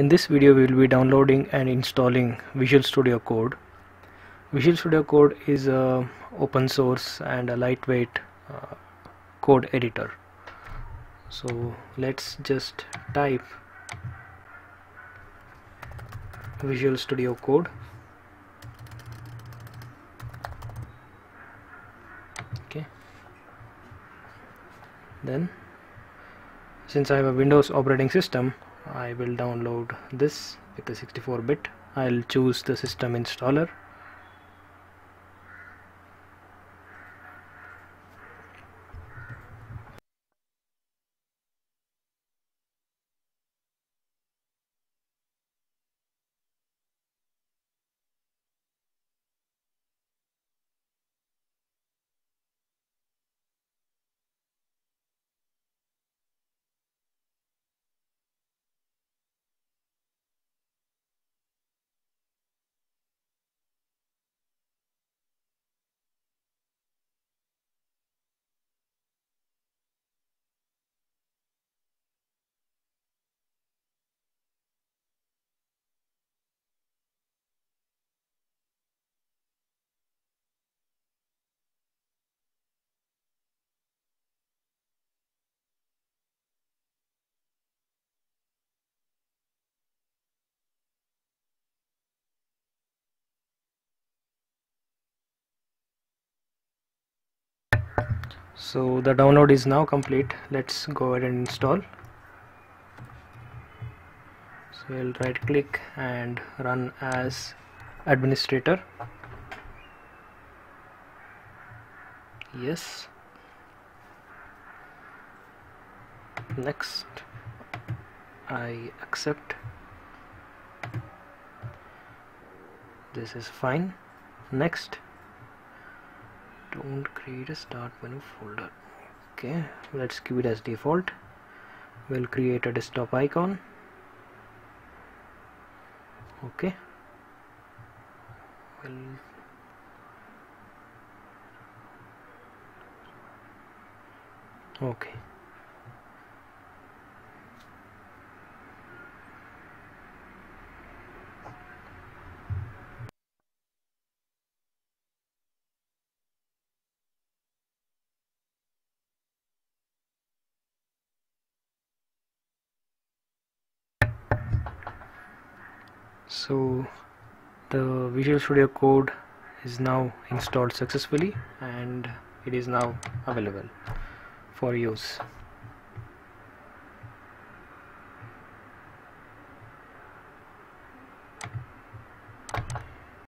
In this video we will be downloading and installing Visual Studio Code. Visual Studio Code is a open source and a lightweight uh, code editor. So let's just type Visual Studio Code. Okay. Then since I have a Windows operating system I will download this with the 64 bit. I'll choose the system installer so the download is now complete. Let's go ahead and install. So we'll right click and run as administrator. Yes. Next I accept. This is fine. Next don't create a start menu folder. Okay let's keep it as default. We'll create a desktop icon. Okay. We'll okay so the Visual Studio Code is now installed successfully and it is now available for use